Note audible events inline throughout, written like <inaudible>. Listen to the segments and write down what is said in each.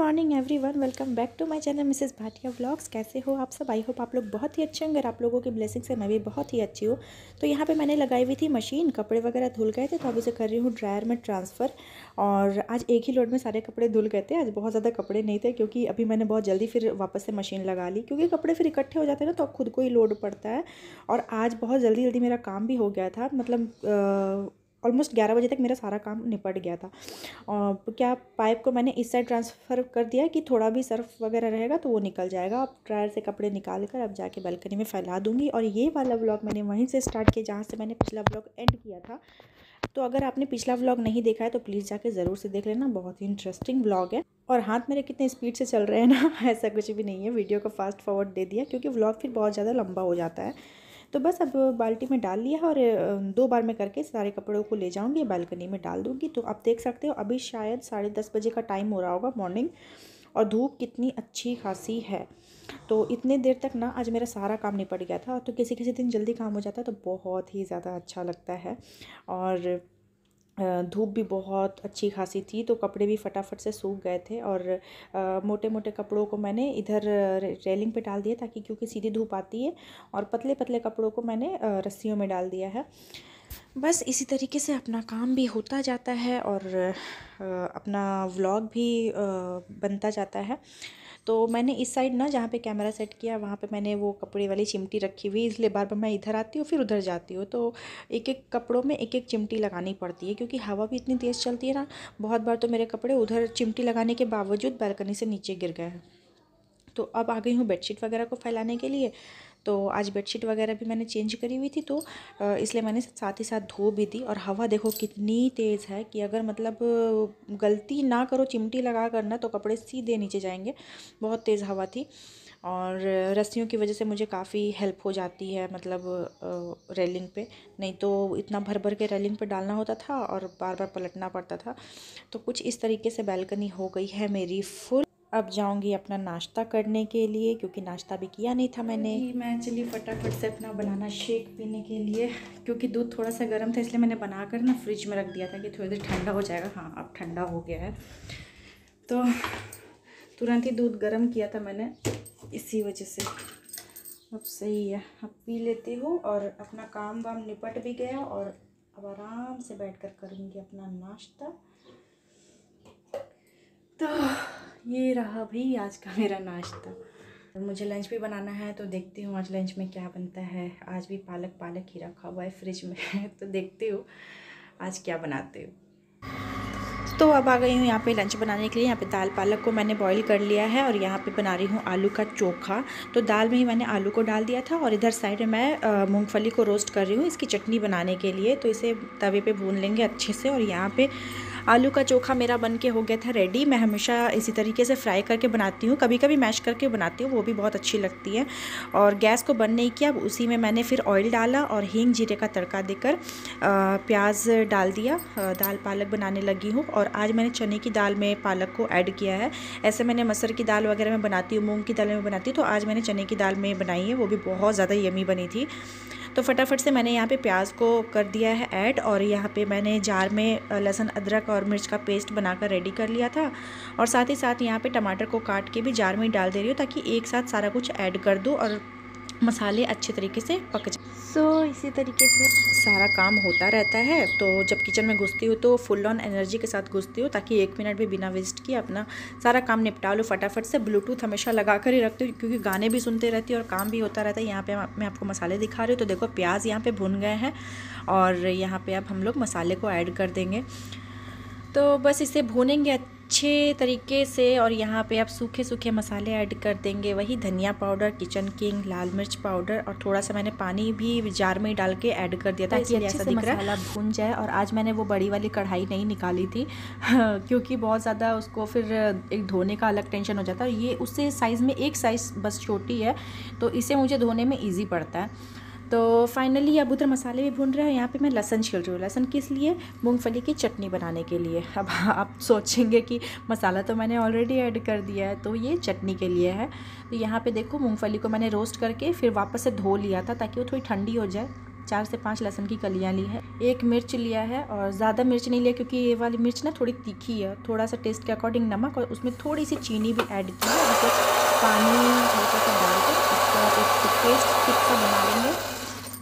Morning everyone welcome back to my channel Mrs Bhatia vlogs कैसे हो आप सब? आई होप आप लोग बहुत ही अच्छे होंगे आप लोगों की ब्लेसिंग से मैं भी बहुत ही अच्छी हूँ। तो यहाँ पे मैंने लगाई हुई थी मशीन कपड़े वगैरह धुल गए थे तो अब उसे कर रही हूँ ड्रायर में ट्रांसफ़र और आज एक ही लोड में सारे कपड़े धुल गए थे। आज बहुत ज़्यादा कपड़े नहीं थे, क्योंकि अभी मैंने बहुत जल्दी फिर वापस से मशीन लगा ली। क्योंकि कपड़े फिर इकट्ठे हो जाते हैं ना तो खुद को ही लोड पड़ता है। और आज बहुत जल्दी जल्दी मेरा काम भी हो गया था। मतलब ऑलमोस्ट ग्यारह बजे तक मेरा सारा काम निपट गया था। और क्या पाइप को मैंने इस साइड ट्रांसफ़र कर दिया कि थोड़ा भी सर्फ वगैरह रहेगा तो वो निकल जाएगा। अब ड्रायर से कपड़े निकाल कर अब जाके बालकनी में फैला दूँगी और ये वाला ब्लॉग मैंने वहीं से स्टार्ट किया जहाँ से मैंने पिछला ब्लॉग एंड किया था। तो अगर आपने पिछला व्लॉग नहीं देखा है तो प्लीज़ जाके ज़रूर से देख लेना, बहुत ही इंटरेस्टिंग व्लॉग है। और हाथ मेरे कितने स्पीड से चल रहे हैं ना, <laughs> ऐसा कुछ भी नहीं है वीडियो को फास्ट फॉरवर्ड दे दिया क्योंकि व्लॉग फिर बहुत ज़्यादा लंबा हो जाता है। तो बस अब बाल्टी में डाल लिया और दो बार मैं करके सारे कपड़ों को ले जाऊँगी, बालकनी में डाल दूँगी। तो आप देख सकते हो, अभी शायद साढ़े दस बजे का टाइम हो रहा होगा मॉर्निंग और धूप कितनी अच्छी खासी है। तो इतने देर तक ना आज मेरा सारा काम निपट गया था तो किसी किसी दिन जल्दी काम हो जाता है तो बहुत ही ज़्यादा अच्छा लगता है। और धूप भी बहुत अच्छी खासी थी तो कपड़े भी फटाफट से सूख गए थे और मोटे मोटे कपड़ों को मैंने इधर रेलिंग पे डाल दिया ताकि, क्योंकि सीधी धूप आती है और पतले पतले कपड़ों को मैंने रस्सियों में डाल दिया है। बस इसी तरीके से अपना काम भी होता जाता है और अपना व्लॉग भी बनता जाता है। तो मैंने इस साइड ना, जहाँ पे कैमरा सेट किया, वहाँ पे मैंने वो कपड़े वाली चिमटी रखी हुई इसलिए बार बार मैं इधर आती हूँ, फिर उधर जाती हूँ। तो एक एक कपड़ों में एक एक चिमटी लगानी पड़ती है, क्योंकि हवा भी इतनी तेज़ चलती है ना, बहुत बार तो मेरे कपड़े उधर चिमटी लगाने के बावजूद बैलकनी से नीचे गिर गए हैं। तो अब आ गई हूँ बेडशीट वगैरह को फैलाने के लिए। तो आज बेडशीट वगैरह भी मैंने चेंज करी हुई थी तो इसलिए मैंने साथ ही साथ धो भी दी और हवा देखो कितनी तेज़ है कि अगर मतलब गलती ना करो, चिमटी लगा करना तो कपड़े सीधे नीचे जाएँगे। बहुत तेज़ हवा थी और रस्सियों की वजह से मुझे काफ़ी हेल्प हो जाती है मतलब रेलिंग पे। नहीं तो इतना भर भर के रेलिंग पे डालना होता था और बार बार पलटना पड़ता था। तो कुछ इस तरीके से बैल्कनी हो गई है मेरी फुल। अब जाऊँगी अपना नाश्ता करने के लिए, क्योंकि नाश्ता भी किया नहीं था मैंने। मैं चलिए फटाफट से अपना बनाना शेक पीने के लिए, क्योंकि दूध थोड़ा सा गर्म था, इसलिए मैंने बना कर ना फ्रिज में रख दिया था कि थोड़ी देर ठंडा हो जाएगा। हाँ अब ठंडा हो गया है। तो तुरंत ही दूध गर्म किया था मैंने, इसी वजह से। अब सही है, अब पी लेती हूँ और अपना काम वाम निपट भी गया और अब आराम से बैठ कर करूँगी अपना नाश्ता। तो ये रहा भाई आज का मेरा नाश्ता। मुझे लंच भी बनाना है तो देखती हूँ आज लंच में क्या बनता है। आज भी पालक पालक ही रखा हुआ है फ्रिज में <laughs> तो देखती हूँ आज क्या बनाते हो। तो अब आ गई हूँ यहाँ पे लंच बनाने के लिए। यहाँ पे दाल पालक को मैंने बॉईल कर लिया है और यहाँ पे बना रही हूँ आलू का चोखा। तो दाल में ही मैंने आलू को डाल दिया था और इधर साइड में मैं मूंगफली को रोस्ट कर रही हूँ इसकी चटनी बनाने के लिए। तो इसे तवे पे भून लेंगे अच्छे से और यहाँ पे आलू का चोखा मेरा बन के हो गया था रेडी मैं हमेशा इसी तरीके से फ्राई करके बनाती हूँ। कभी कभी मैश करके बनाती हूँ, वो भी बहुत अच्छी लगती है। और गैस को बंद नहीं किया अब उसी में मैंने फिर ऑयल डाला और हींग जीरे का तड़का देकर प्याज डाल दिया। दाल पालक बनाने लगी हूँ और आज मैंने चने की दाल में पालक को ऐड किया है। ऐसे मैंने मसर की दाल वगैरह में बनाती हूँ, मूँग की दाल में बनाती हूँ तो आज मैंने चने की दाल में बनाई है, वो भी बहुत ज़्यादा यमी बनी थी। तो फटाफट से मैंने यहाँ पे प्याज को कर दिया है ऐड और यहाँ पे मैंने जार में लहसुन, अदरक और मिर्च का पेस्ट बनाकर रेडी कर लिया था और साथ ही साथ यहाँ पे टमाटर को काट के भी जार में डाल दे रही हूँ ताकि एक साथ सारा कुछ ऐड कर दूँ और मसाले अच्छे तरीके से पक जाए। सो so, इसी तरीके से सारा काम होता रहता है। तो जब किचन में घुसती हूँ तो फुल ऑन एनर्जी के साथ घुसती हूँ ताकि एक मिनट भी बिना वेस्ट किए अपना सारा काम निपटा लो। फटाफट से ब्लूटूथ हमेशा लगा कर ही रखती हूँ क्योंकि गाने भी सुनते रहती हूँ और काम भी होता रहता है। यहाँ पे मैं आपको मसाले दिखा रही हूँ। तो देखो प्याज यहाँ पे भुन गए हैं और यहाँ पर अब हम लोग मसाले को ऐड कर देंगे। तो बस इसे भूनेंगे अच्छे तरीके से और यहाँ पे आप सूखे सूखे मसाले ऐड कर देंगे। वही धनिया पाउडर किचन किंग लाल मिर्च पाउडर और थोड़ा सा मैंने पानी भी जार में डाल के ऐड कर दिया था तो इसलिए ऐसा दिख रहा है। भून जाए और आज मैंने वो बड़ी वाली कढ़ाई नहीं निकाली थी <laughs> क्योंकि बहुत ज़्यादा उसको फिर एक धोने का अलग टेंशन हो जाता है ये उससे साइज़ में एक साइज़ बस छोटी है तो इसे मुझे धोने में ईजी पड़ता है। तो फाइनली अब उधर मसाले भी भून रहे हैं, यहाँ पे मैं लहसन छिल रही हूँ। लहसन किस लिए? मूँगफली की चटनी बनाने के लिए। अब आप सोचेंगे कि मसाला तो मैंने ऑलरेडी ऐड कर दिया है तो ये चटनी के लिए है। तो यहाँ पे देखो, मूँगफली को मैंने रोस्ट करके फिर वापस से धो लिया था, ताकि वो थोड़ी ठंडी हो जाए। चार से पाँच लहसन की कलियाँ ली है। एक मिर्च लिया है, और ज़्यादा मिर्च नहीं लिया, क्योंकि ये वाली मिर्च ना थोड़ी तीखी है। थोड़ा सा टेस्ट के अकॉर्डिंग नमक, और उसमें थोड़ी सी चीनी भी ऐड की है पानी हल्का सा डाल कर इसका एक पेस्ट थिक सा बना लेंगे।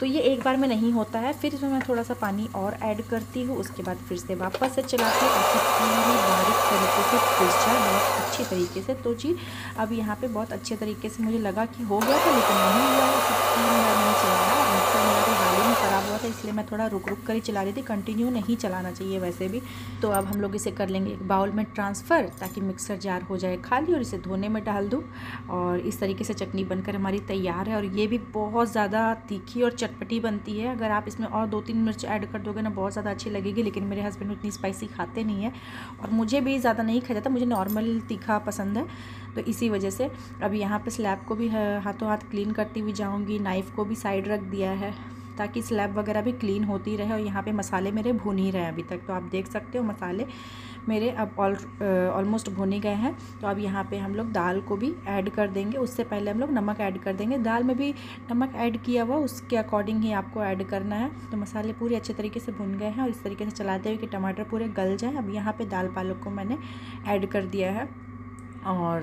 तो ये एक बार में नहीं होता है, फिर इसमें मैं थोड़ा सा पानी और ऐड करती हूँ, उसके बाद फिर से वापस से चलाती हूँ ताकि पूरी बारीक तरीके से पिस जाए बहुत अच्छी तरीके से तो जी, अब यहाँ पे बहुत अच्छे तरीके से मुझे लगा कि हो गया था, लेकिन नहीं हुआ तीन बार मैंने चलाया मिक्सर मेरा तो हाल ही में ख़राब हुआ था, इसलिए मैं थोड़ा रुक रुक कर ही चला रही थी कंटिन्यू नहीं चलाना चाहिए वैसे भी। तो अब हम लोग इसे कर लेंगे एक बाउल में ट्रांसफ़र ताकि मिक्सर जार हो जाए खाली और इसे धोने में डाल दूँ। और इस तरीके से चटनी बनकर हमारी तैयार है और ये भी बहुत ज़्यादा तीखी और चटपटी बनती है। अगर आप इसमें और दो तीन मिर्च ऐड कर दोगे ना, बहुत ज़्यादा अच्छी लगेगी, लेकिन मेरे हस्बैंड उतनी स्पाइसी खाते नहीं है और मुझे भी ज़्यादा नहीं खाया जाता, मुझे नॉर्मल तीखा पसंद है। तो इसी वजह से अब यहाँ पे स्लैब को भी हाथों हाथ क्लीन करती हुई जाऊँगी नाइफ़ को भी साइड रख दिया है ताकि स्लैब वगैरह भी क्लीन होती रहे और यहाँ पे मसाले मेरे भून ही रहे अभी तक। तो आप देख सकते हो मसाले मेरे अब ऑल ऑलमोस्ट भुने गए हैं। तो अब यहाँ पे हम लोग दाल को भी ऐड कर देंगे। उससे पहले हम लोग नमक ऐड कर देंगे। दाल में भी नमक ऐड किया हुआ, उसके अकॉर्डिंग ही आपको ऐड करना है। तो मसाले पूरे अच्छे तरीके से भुन गए हैं और इस तरीके से चलाते हुए कि टमाटर पूरे गल जाए। अब यहाँ पर दाल पालक को मैंने ऐड कर दिया है। और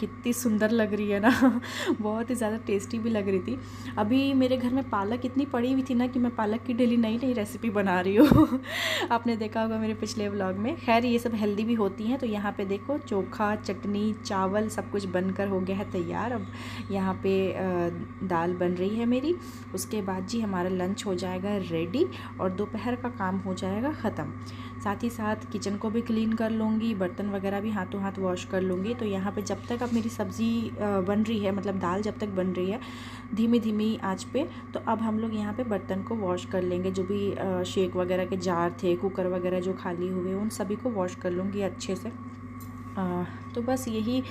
कितनी सुंदर लग रही है ना, <laughs> बहुत ही ज़्यादा टेस्टी भी लग रही थी। अभी मेरे घर में पालक इतनी पड़ी हुई थी ना कि मैं पालक की डेली नई नई रेसिपी बना रही हूँ। <laughs> आपने देखा होगा मेरे पिछले व्लॉग में। खैर, ये सब हेल्दी भी होती हैं तो यहाँ पे देखो, चोखा, चटनी, चावल सब कुछ बनकर हो गया है तैयार। अब यहाँ पे दाल बन रही है मेरी। उसके बाद जी हमारा लंच हो जाएगा रेडी और दोपहर का काम हो जाएगा ख़त्म। साथ ही साथ किचन को भी क्लीन कर लूँगी बर्तन वगैरह भी हाथों हाथ वॉश कर लूँगी। तो यहाँ पे जब तक अब मेरी सब्ज़ी बन रही है मतलब दाल जब तक बन रही है धीमी धीमी आँच पे तो अब हम लोग यहाँ पे बर्तन को वॉश कर लेंगे। जो भी शेक वगैरह के जार थे कुकर वगैरह जो खाली हुए उन सभी को वॉश कर लूँगी अच्छे से। आ, तो बस यही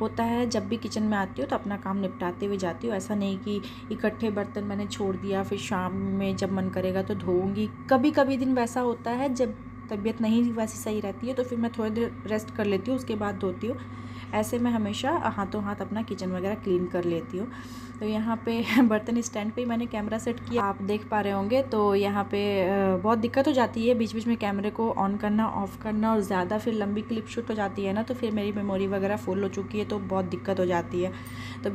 होता है। जब भी किचन में आती हूँ तो अपना काम निपटाते हुए जाती हूँ। ऐसा नहीं कि इकट्ठे बर्तन मैंने छोड़ दिया फिर शाम में जब मन करेगा तो धोऊँगी। कभी कभी दिन वैसा होता है जब तबीयत नहीं वैसी सही रहती है तो फिर मैं थोड़ी देर रेस्ट कर लेती हूँ, उसके बाद धोती हूँ। ऐसे मैं हमेशा हाथों हाथ अपना किचन वगैरह क्लीन कर लेती हूँ। तो यहाँ पे <laughs> बर्तन स्टैंड पे मैंने कैमरा सेट किया। आप देख पा रहे होंगे तो यहाँ पे बहुत दिक्कत हो जाती है। बीच बीच में कैमरे को ऑन करना ऑफ़ करना और ज़्यादा फिर लंबी क्लिप शूट हो जाती है ना तो फिर मेरी मेमोरी वगैरह फुल हो चुकी है तो बहुत दिक्कत हो जाती है। तो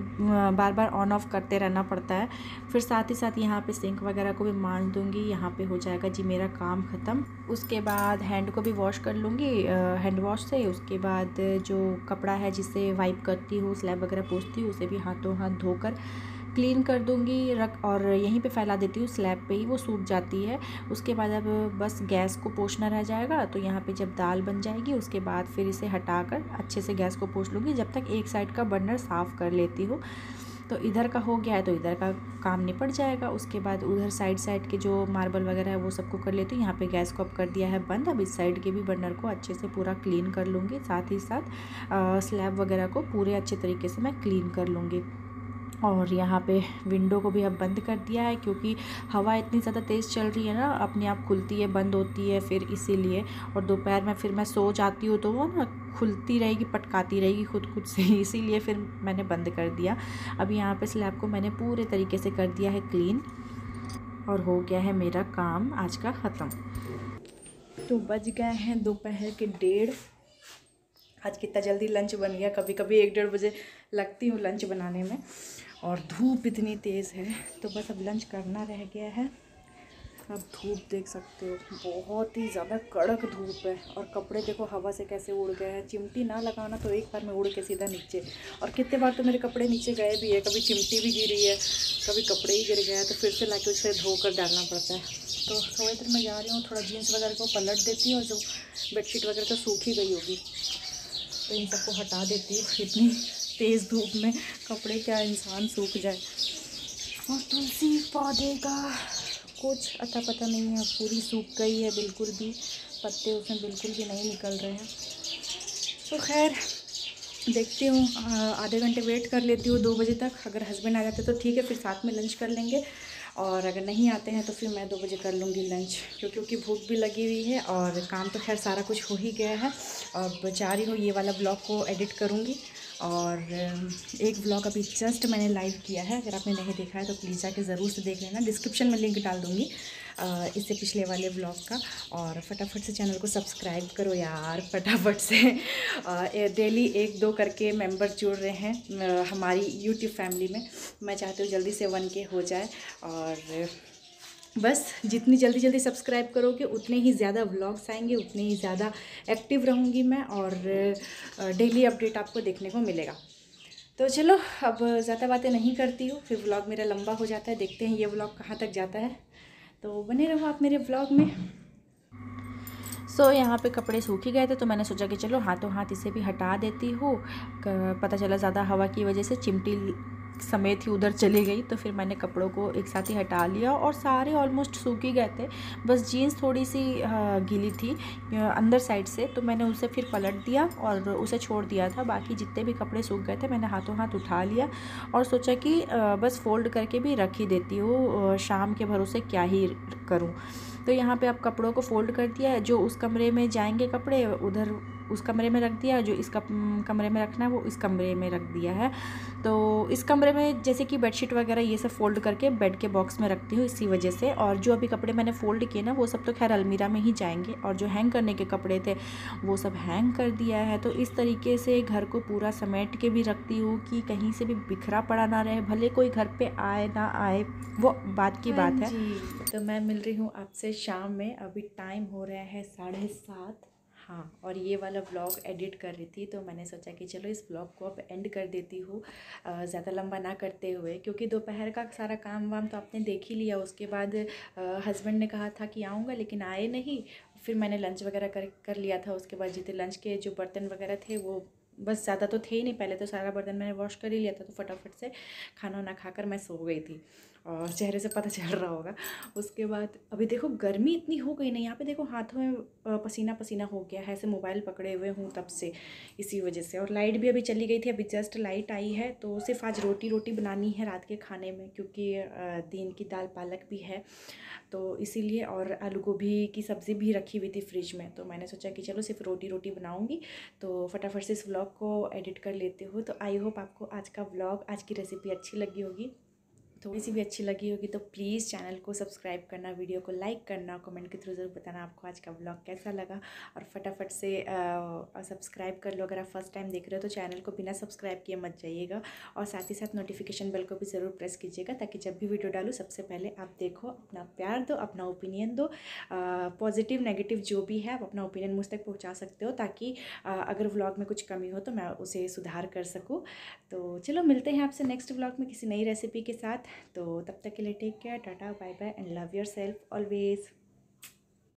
बार बार ऑन ऑफ़ करते रहना पड़ता है। फिर साथ ही साथ यहाँ पर सिंक वगैरह को भी मान दूँगी, यहाँ पर हो जाएगा जी मेरा काम ख़त्म। उसके बाद हैंड को भी वॉश कर लूँगी हैंड वॉश से। उसके बाद जो कपड़ा है जिसे वाइप करती हूँ स्लैब वगैरह पोसती हूँ, उसे भी हाथों हाथ धोकर क्लीन कर दूँगी, रख और यहीं पे फैला देती हूँ स्लैब पे ही वो सूख जाती है। उसके बाद अब बस गैस को पोछना रह जाएगा तो यहाँ पे जब दाल बन जाएगी, उसके बाद फिर इसे हटाकर अच्छे से गैस को पोछ लूँगी। जब तक एक साइड का बर्नर साफ़ कर लेती हूँ तो इधर का हो गया है तो इधर का काम निपट जाएगा। उसके बाद उधर साइड साइड के जो मार्बल वगैरह है, वो सबको कर लेते हैं। यहाँ पे गैस को अब कर दिया है बंद। अब इस साइड के भी बर्नर को अच्छे से पूरा क्लीन कर लूँगी। साथ ही साथ स्लैब वगैरह को पूरे अच्छे तरीके से मैं क्लीन कर लूँगी। और यहाँ पे विंडो को भी अब बंद कर दिया है क्योंकि हवा इतनी ज़्यादा तेज़ चल रही है ना, अपने आप खुलती है, बंद होती है फिर इसीलिए। और दोपहर में फिर मैं सो जाती हूँ तो वो ना खुलती रहेगी, पटकाती रहेगी खुद खुद से, <laughs> इसीलिए फिर मैंने बंद कर दिया। अब यहाँ पे स्लैब को मैंने पूरे तरीके से कर दिया है क्लीन और हो गया है मेरा काम, आज का ख़त्म। तो बज गए हैं दोपहर के डेढ़। आज कितना जल्दी लंच बन गया कभी कभी एक डेढ़ बजे लगती हूँ लंच बनाने में। और धूप इतनी तेज़ है तो बस अब लंच करना रह गया है। अब धूप देख सकते हो, बहुत ही ज़्यादा कड़क धूप है। और कपड़े देखो हवा से कैसे उड़ गए हैं। चिमटी ना लगाना तो एक बार में उड़ के सीधा नीचे। और कितने बार तो मेरे कपड़े नीचे गए भी है, कभी चिमटी भी गिरी है, कभी कपड़े ही गिर गए हैं तो फिर से लाके उसे धोकर डालना पड़ता है। तो थोड़ी देर मैं जा रही हूँ, थोड़ा जीन्स वगैरह को पलट देती हूँ और जो बेडशीट वगैरह तो सूख ही गई होगी। तो इन सबको हटा देती हूँ, इतनी तेज़ धूप में कपड़े क्या इंसान सूख जाए। और तुलसी पौधे का कुछ अता पता नहीं है, पूरी सूख गई है बिल्कुल भी। पत्ते उसमें बिल्कुल भी नहीं निकल रहे हैं। तो खैर, देखती हूँ आधे घंटे वेट कर लेती हूँ दो बजे तक। अगर हस्बैंड आ जाते तो ठीक है, फिर साथ में लंच कर लेंगे। और अगर नहीं आते हैं तो फिर मैं दो बजे कर लूँगी लंच क्योंकि भूख भी लगी हुई है और काम तो खैर सारा कुछ हो ही गया है। और जा रही हूँ ये वाला ब्लॉग को एडिट करूँगी। और एक व्लॉग अभी जस्ट मैंने लाइव किया है। अगर आपने नहीं देखा है तो प्लीज़ जाके ज़रूर से देख लेना। डिस्क्रिप्शन में लिंक डाल दूँगी इससे पिछले वाले व्लॉग का। और फटाफट से चैनल को सब्सक्राइब करो यार, फटाफट से। डेली एक दो करके मेंबर जुड़ रहे हैं हमारी यूट्यूब फैमिली में। मैं चाहती हूँ जल्दी से वन के हो जाए। और बस जितनी जल्दी जल्दी सब्सक्राइब करोगे उतने ही ज़्यादा व्लॉग्स आएँगे उतने ही ज़्यादा एक्टिव रहूँगी मैं और डेली अपडेट आपको देखने को मिलेगा। तो चलो अब ज़्यादा बातें नहीं करती हूँ फिर व्लॉग मेरा लंबा हो जाता है देखते हैं ये व्लॉग कहाँ तक जाता है। तो बने रहो आप मेरे व्लॉग में। सो so, यहाँ पे कपड़े सूख ही गए थे तो मैंने सोचा कि चलो हाथों हाथ इसे भी हटा देती हूँ। पता चला ज़्यादा हवा की वजह से चिमटी समेत ही उधर चली गई तो फिर मैंने कपड़ों को एक साथ ही हटा लिया और सारे ऑलमोस्ट सूख ही गए थे। बस जीन्स थोड़ी सी गीली थी अंदर साइड से तो मैंने उसे फिर पलट दिया और उसे छोड़ दिया था। बाकी जितने भी कपड़े सूख गए थे, मैंने हाथों हाथ उठा लिया और सोचा कि बस फोल्ड करके भी रख ही देती हूँ शाम के भरोसे क्या ही करूँ। तो यहाँ पे अब कपड़ों को फोल्ड कर दिया है, जो उस कमरे में जाएँगे कपड़े, उधर उस कमरे में रख दिया, जो इस कमरे में रखना है, वो इस कमरे में रख दिया है। तो इस कमरे में जैसे कि बेडशीट वगैरह ये सब फोल्ड करके बेड के बॉक्स में रखती हूँ इसी वजह से। और जो अभी कपड़े मैंने फोल्ड किए ना, वो सब तो खैर अलमीरा में ही जाएँगे। और जो हैंग करने के कपड़े थे, वो सब हैंग कर दिया है। तो इस तरीके से घर को पूरा समेट के भी रखती हूँ कि कहीं से भी बिखरा पड़ा ना रहे। भले कोई घर पर आए ना आए, वो बात की बात है। तो मैं मिल रही हूँ आपसे शाम में। अभी टाइम हो रहा है साढ़े सात। हाँ और ये वाला ब्लॉग एडिट कर रही थी तो मैंने सोचा कि चलो इस ब्लॉग को अब एंड कर देती हूँ ज़्यादा लंबा ना करते हुए, क्योंकि दोपहर का सारा काम वाम तो आपने देख ही लिया। उसके बाद हस्बैंड ने कहा था कि आऊँगा, लेकिन आए नहीं। फिर मैंने लंच वगैरह कर कर लिया था, उसके बाद जितने लंच के जो बर्तन वगैरह थे, वो बस ज़्यादा तो थे ही नहीं। पहले तो सारा बर्तन मैंने वॉश कर ही लिया था तो फटाफट से खाना वाना खाकर मैं सो गई थी। चेहरे से पता चल रहा होगा। उसके बाद, अभी देखो गर्मी इतनी हो गई ना, यहाँ पे देखो हाथों में पसीना पसीना हो गया है, ऐसे मोबाइल पकड़े हुए हूँ तब से, इसी वजह से। और लाइट भी अभी चली गई थी, अभी जस्ट लाइट आई है तो सिर्फ़ आज रोटी रोटी बनानी है रात के खाने में, क्योंकि दिन की दाल पालक भी है। तो इसीलिए और आलू गोभी की सब्ज़ी भी रखी हुई थी फ्रिज में तो मैंने सोचा कि चलो सिर्फ़ रोटी रोटी बनाऊँगी तो फटाफट से इस व्लॉग को एडिट कर लेती हूँ। तो आई होप आपको आज का व्लॉग, आज की रेसिपी अच्छी लगी होगी। थोड़ी सी भी अच्छी लगी होगी तो प्लीज़ चैनल को सब्सक्राइब करना वीडियो को लाइक करना कमेंट के थ्रू ज़रूर बताना आपको आज का ब्लॉग कैसा लगा। और फटाफट से सब्सक्राइब कर लो। अगर आप फ़र्स्ट टाइम देख रहे हो तो चैनल को बिना सब्सक्राइब किए मत जाइएगा। और साथ ही साथ नोटिफिकेशन बेल को भी ज़रूर प्रेस कीजिएगा ताकि जब भी वीडियो डालूँ, सबसे पहले आप देखो, अपना प्यार दो, अपना ओपिनियन दो। पॉजिटिव नेगेटिव जो भी है, आप अपना ओपिनियन मुझ तक पहुँचा सकते हो ताकि अगर व्लॉग में कुछ कमी हो तो मैं उसे सुधार कर सकूँ। तो चलो मिलते हैं आपसे नेक्स्ट व्लॉग में किसी नई रेसिपी के साथ। तो तब तक के लिए take care tata bye bye and love yourself always